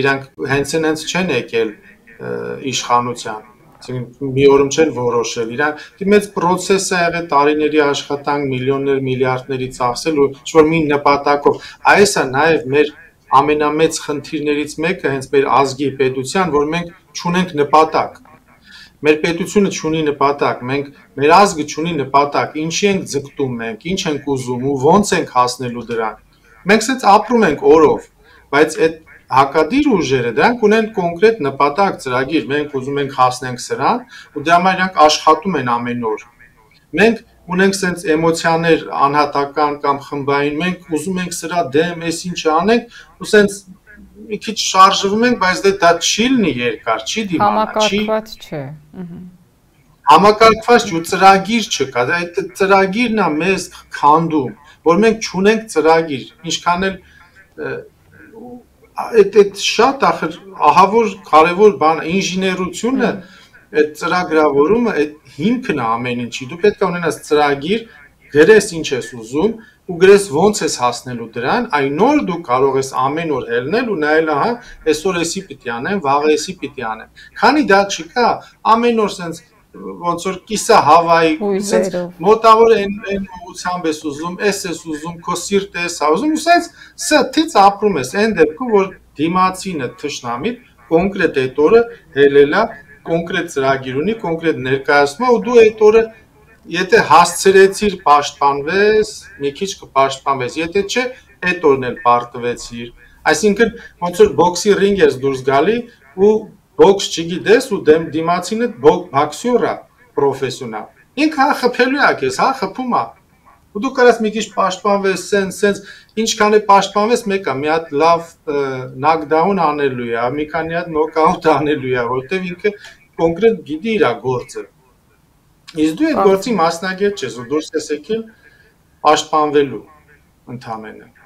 իրանք հենց հենց չեն եկել իշխանության մի օրում չեն որոշել իրանք դի մեծ process է եղել տարիների աշխատանք միլիոններ միլիարդների ծախսել ու ինչ-որ մի նպատակով այս է նաև մեր ամենամեծ խնդիրներից մեկը հենց մեր ազգի պետության որ մենք չունենք նպատակ մեր պետությունը չունի նպատակ, մենք մեր ազգը չունի նպատակ, ինչի ենք ձգտում մենք, ինչ ենք ուզում ու ո՞նց ենք հասնելու դրան։ Մենք սենց ապրում ենք օրով, բայց այդ հակադիր ուժերը դրանք ունեն կոնկրետ նպատակ, ծրագիր, մենք ուզում ենք հասնենք սրան ու դրա համար իրանք աշխատում են ամեն օր։ Մենք ունենք սենց էմոցիաներ անհատական կամ խմբային, մենք ուզում ենք սրա դեմ, էս ինչը անենք ու սենց մի քիչ շարժվում ենք, բայց դե դա չի լինի երկար, չի դիմանա, չի։ Համակարգված չէ։ Համակարգված չէ, ծրագիր չկա, այդ ծրագիրն է մեզ քանդում, որ մենք չունենք ծրագիր, ինչքան էլ այդ այդ շատ ախր ահավոր կարևոր բան ինժեներությունը այդ ծրագրավորումը այդ հիմքն է ամեն ինչի դու պետք է ունենաս ծրագիր գրես ինչ ես ուզում ու գրես ոնց ես հասնելու դրան այն օր դու կարող ես ամեն օր ելնել ու նայել ահա այսօր էսի պիտի անեմ վաղը էսի պիտի անեմ քանի դա չկա ամեն օր սենց ոնց որ կիսա հավայի sense մոտավոր այն այն ուղությամբ ես ուզում, էս ես ուզում, քո սիրտը ես ուզում, ու sense սթից ապրում ես այն դեպքում որ դիմացինը թշնամիտ կոնկրետ այդ օրը հելելա կոնկրետ ծրագիր ունի, կոնկրետ ներկայացնում ու դու այդ օրը եթե հասցրեցիր պաշտպանվես, մի քիչ կպաշտպանվես, եթե չէ, այդ օրն էլ պարտվեցիր։ Այսինքն ոնց որ բոքսի ռինգ ես դուրս գալի ու բոքս չգիտես ու դեմ դիմացինը բոքսյոր է պրոֆեսիոնալ։ Ինքը հա խփելու է քեզ, հա խփում է։ Ու դու կարաս մի քիչ պաշտպանվես, սենց սենց ինչքան է պաշտպանվես, մեկը մի հատ լավ knockdown անելու է, մի քանի հատ knockout անելու է, որտեվ ինքը կոնկրետ գիտի իր գործը։ Իսկ դու այդ գործի մասնագետ ես ու դուրս ես եկել պաշտպանվելու ընդամենը։